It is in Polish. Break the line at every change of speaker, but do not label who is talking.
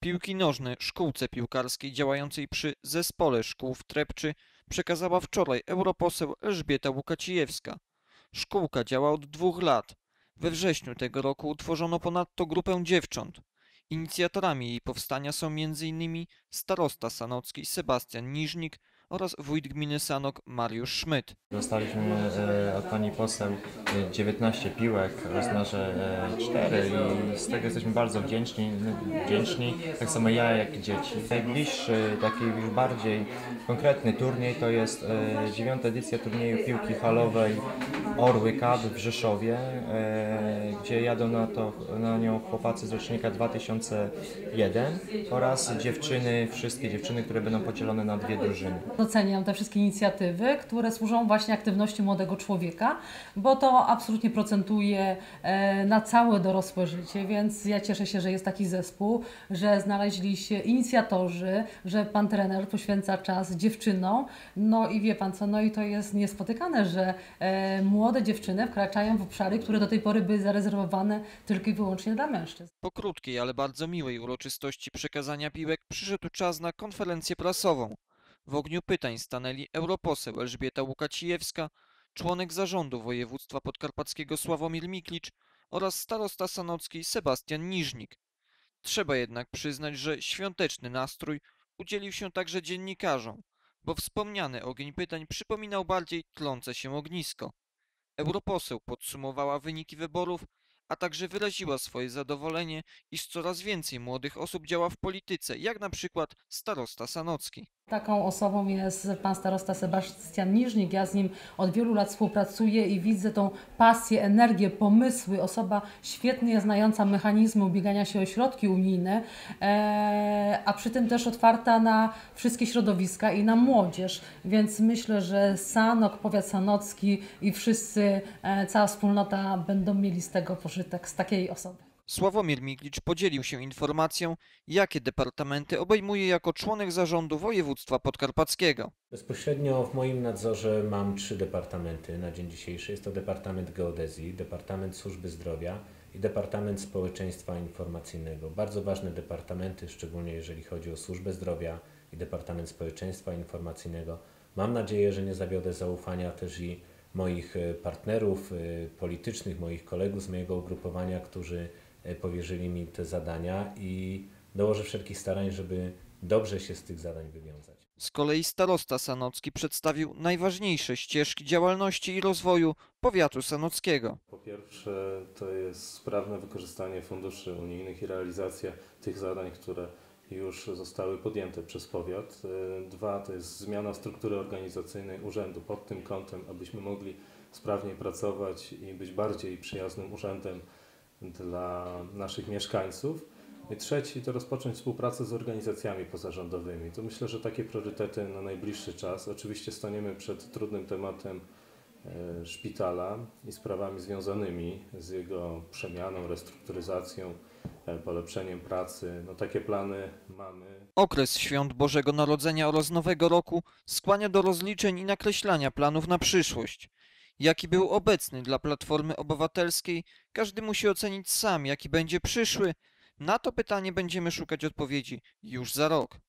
piłki nożnej szkółce piłkarskiej działającej przy Zespole Szkół w Trepczy przekazała wczoraj europoseł Elżbieta Łukacijewska. Szkółka działa od dwóch lat. We wrześniu tego roku utworzono ponadto grupę dziewcząt. Inicjatorami jej powstania są m.in. starosta sanocki Sebastian Niżnik oraz wójt gminy Sanok Mariusz Szmyt.
Dostaliśmy e, od pani poseł e, 19 piłek, rozmiarze 4 i z tego jesteśmy bardzo wdzięczni, wdzięczni, tak samo ja jak i dzieci. Najbliższy, taki już bardziej konkretny turniej to jest e, dziewiąta edycja turnieju piłki halowej Orły Cup w Rzeszowie, e, gdzie jadą na, to, na nią chłopacy z rocznika 2001 oraz dziewczyny, wszystkie dziewczyny, które będą podzielone na dwie drużyny.
Doceniam te wszystkie inicjatywy, które służą właśnie aktywności młodego człowieka, bo to absolutnie procentuje e, na całe dorosłe życie, więc ja cieszę się, że jest taki zespół, że znaleźli się inicjatorzy, że pan trener poświęca czas dziewczynom. No i wie pan co, no i to jest niespotykane, że e, młode dziewczyny wkraczają w obszary, które do tej pory były zarezerwowane tylko i wyłącznie dla mężczyzn.
Po krótkiej, ale bardzo miłej uroczystości przekazania piłek przyszedł czas na konferencję prasową. W ogniu pytań stanęli europoseł Elżbieta Łukacijewska, członek zarządu województwa podkarpackiego Sławomir Miklicz oraz starosta sanocki Sebastian Niżnik. Trzeba jednak przyznać, że świąteczny nastrój udzielił się także dziennikarzom, bo wspomniany ogień pytań przypominał bardziej tlące się ognisko. Europoseł podsumowała wyniki wyborów, a także wyraziła swoje zadowolenie, iż coraz więcej młodych osób działa w polityce, jak na przykład starosta Sanocki.
Taką osobą jest pan starosta Sebastian Niżnik. Ja z nim od wielu lat współpracuję i widzę tą pasję, energię, pomysły. Osoba świetnie znająca mechanizmy ubiegania się o środki unijne, e, a przy tym też otwarta na wszystkie środowiska i na młodzież. Więc myślę, że Sanok, powiat sanocki i wszyscy, e, cała wspólnota będą mieli z tego pożytek, z takiej osoby.
Sławomir Miklicz podzielił się informacją, jakie departamenty obejmuje jako członek zarządu województwa podkarpackiego.
Bezpośrednio w moim nadzorze mam trzy departamenty na dzień dzisiejszy. Jest to Departament Geodezji, Departament Służby Zdrowia i Departament Społeczeństwa Informacyjnego. Bardzo ważne departamenty, szczególnie jeżeli chodzi o służbę zdrowia i Departament Społeczeństwa Informacyjnego. Mam nadzieję, że nie zawiodę zaufania też i moich e, partnerów e, politycznych, moich kolegów z mojego ugrupowania, którzy powierzyli mi te zadania i dołożę wszelkich starań, żeby dobrze się z tych zadań wywiązać.
Z kolei starosta sanocki przedstawił najważniejsze ścieżki działalności i rozwoju powiatu sanockiego.
Po pierwsze, to jest sprawne wykorzystanie funduszy unijnych i realizacja tych zadań, które już zostały podjęte przez powiat. E, Dwa, to jest zmiana struktury organizacyjnej urzędu pod tym kątem, abyśmy mogli sprawniej pracować i być bardziej przyjaznym urzędem dla naszych mieszkańców. I trzeci, to rozpocząć współpracę z organizacjami pozarządowymi. To myślę, że takie priorytety na najbliższy czas. Oczywiście staniemy przed trudnym tematem e, szpitala i sprawami związanymi z jego przemianą, restrukturyzacją, e, polepszeniem pracy. No takie plany mamy.
Okres świąt Bożego Narodzenia oraz Nowego Roku skłania do rozliczeń i nakreślania planów na przyszłość. Jaki był obecny dla Platformy Obywatelskiej, każdy musi ocenić sam, jaki będzie przyszły. Na to pytanie będziemy szukać odpowiedzi już za rok.